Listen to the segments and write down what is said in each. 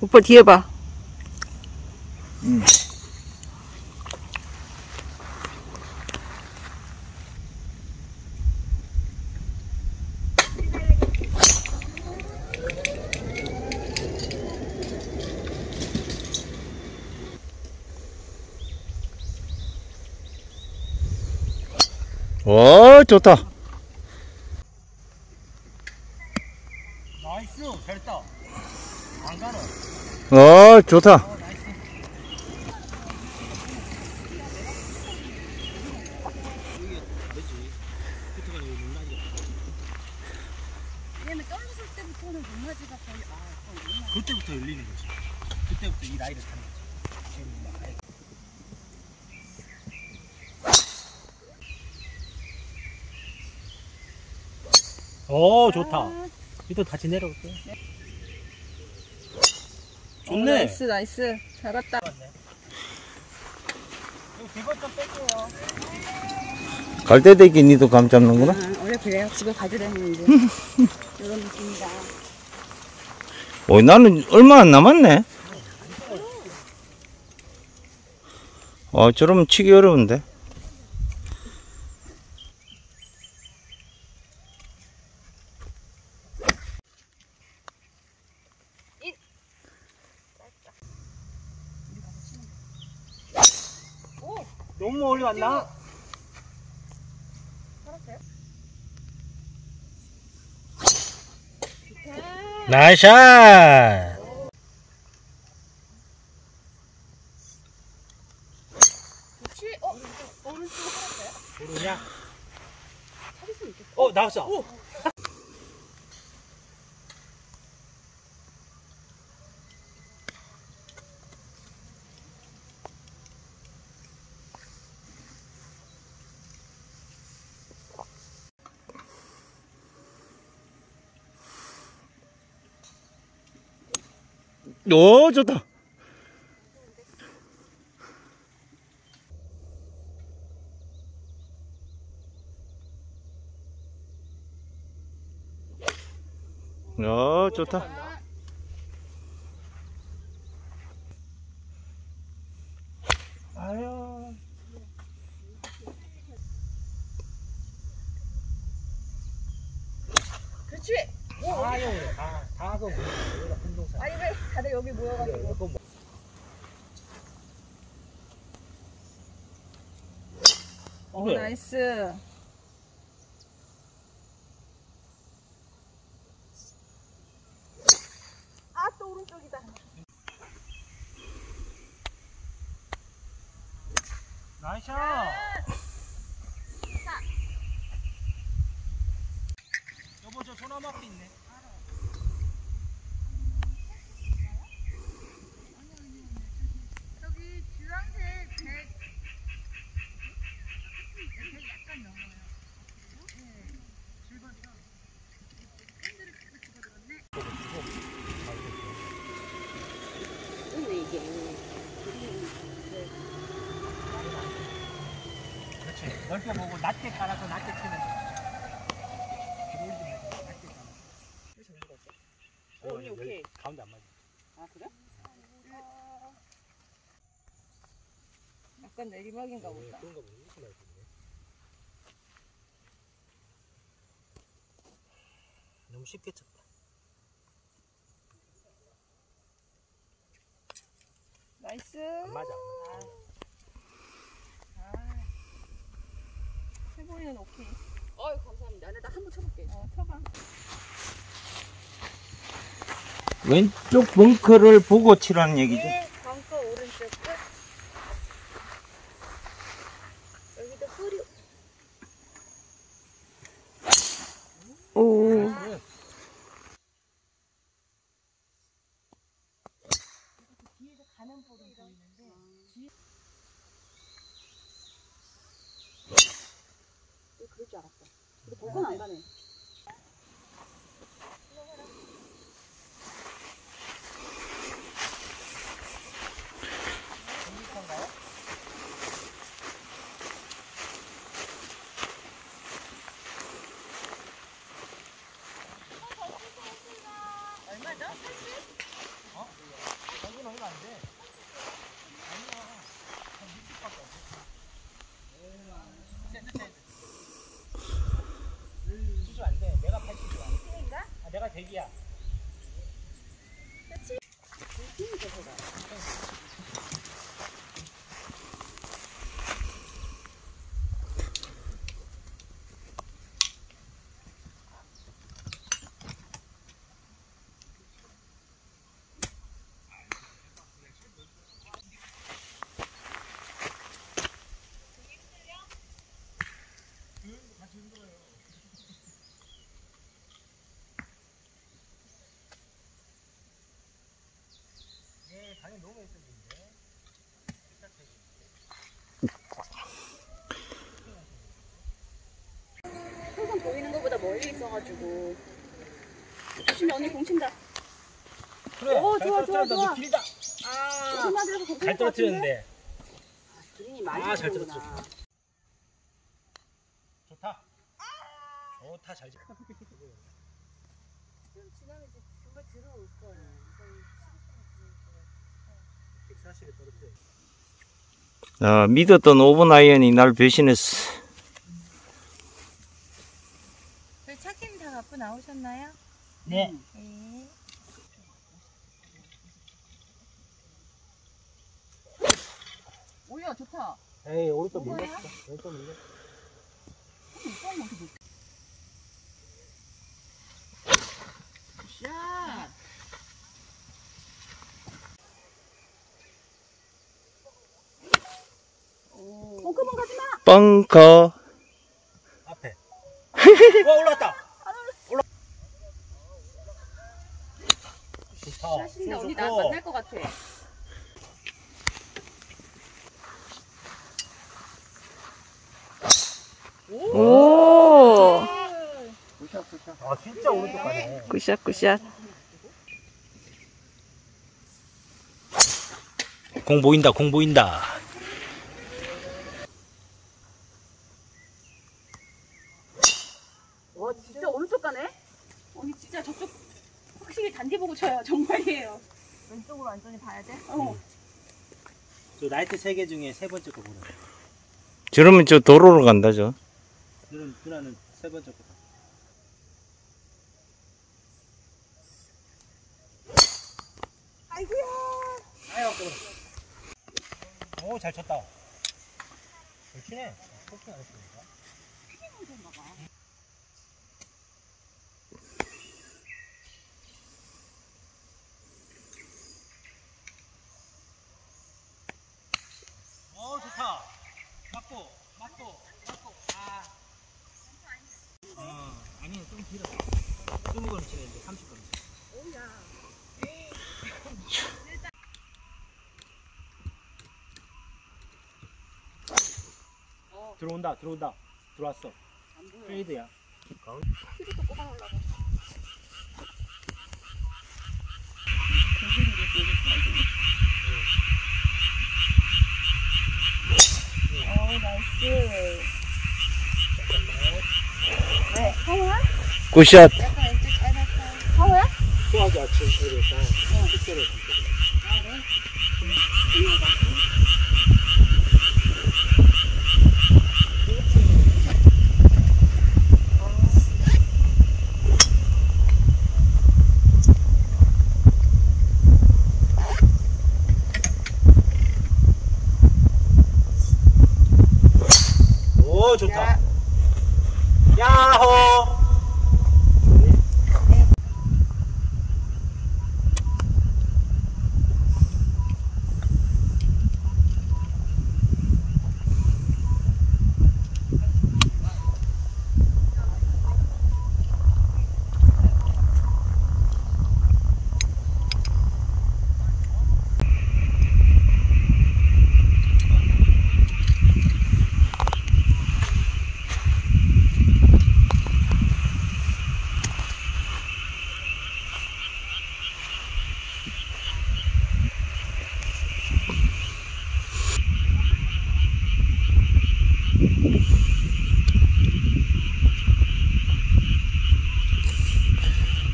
오빠 뒤에 봐. 응. 오, 좋다. Nice 잘했다 안 가네 어, 좋다. 얘는 떨어질 때부터는 높낮이가 거의 아 거의 높낮이. 그때부터 열리는 거지. 그때부터 이 라이를 타는 거지. 오 좋다. 밑으로 다시 내려올게. 어, 좋네 nice, nice. 잘 뺄게요 갈대대기 니도 감 잡는구나? 아, 원래 그래요. 집에 이제 이런 느낌이다. 오, 나는 얼마 안 남았네. 어, 저러면 치기 어려운데. 왔나? 나이샷 혹시 어 오른쪽 살았어요? 모르냐? 어 나왔어 오, 좋다. 어, 좋다. 아유 그렇지. 아유 다 다하고 여기가 hun동사 아니 왜 다들 여기 모여가지고. 이거 뭐 오, 그래. 나이스. 아 또 오른쪽이다. 나이샷 여보 저 소나무 앞에 있네 저기 주황색 백. 백 약간 넘어요. 네. 붉어서. 밴드를 계속 집어들었네. 근데 이게 그렇지 넓게 보고 낮게 깔아서 낮게 치는 거 어, 언니 오케이. 가운데 안 맞아 아, 그래? 약간 내리막인가 보다. 그런 거 보면 이렇게 말고 너무 쉽게 쳤다 Nice. 안 맞아 아. 해보이는 오케이. 어이 감사합니다. 나 한 번 쳐볼게. 어, 쳐봐. 왼쪽 벙커를 보고 치라는 얘기죠. 예, 벙커 오른쪽 끝. 여기도 뿌리. 오. 뒤에서 가는 볼은 보이는데 뒤에 왜 그럴 줄 알았어. 근데 볼건 안 가네. 얼마죠? 80? 대기야. 예, 당연히 너무 했었는데. 항상 보이는 것보다 있어가지고. 조심히 언니 공친다. 그래. 오, 잘 좋아, 좋아. 좋아. 너 길이다. 아. 조금만 들어서 잘 떨어뜨렸는데. 그린이 많이 아, 잘. 떨어뜨렸어. 좋다. 좋다, 잘 지. 지나면 이제 금방 들어올 거예요. 140에 떨어뜨려. 아, 믿었던 오븐 아이언이 날 배신했어. 저희 차키는 다 갖고 나오셨나요? 네. 네. 오야 좋다. 에이, 오른쪽 밀렸어. 왼쪽 밀렸어. 샷. 벙커만 가지 마. 벙커. 앞에. 와, 올라왔다. 올라. 하신데 어, 언니. 나 만날 것 같아. 오! 아, 진짜 오른쪽 가네. 굿샷, 굿샷. 공 보인다, 공 보인다. 와 진짜 오른쪽 가네. 언니 진짜 저쪽 확실히 단지 보고 쳐요. 정말이에요. 왼 쪽으로 완전히 봐야 돼? 어. 저 나이트 세 개 중에 세 번째 거 보는. 저러면 저 도로로 간다, 저. 누는 누나는 세 번째 거. 아이고야. 아유, 오, 잘 쳤다. 잘 치네. 포킹 안 했으니까. 어, 좋다. 맞고, 맞고, 맞고. 아. 어, 아니, 좀 길어. 20건 치는데 30건. 들어온다, 들어온다. 들어왔어. 페이드야. 굿샷. 에서 식대로 오 좋다. 야호.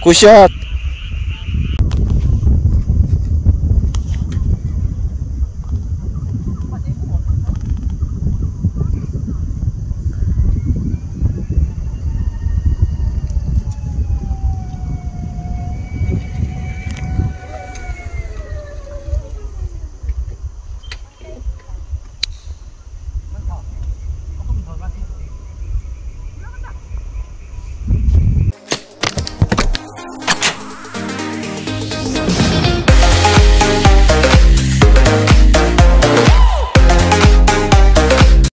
굿샷.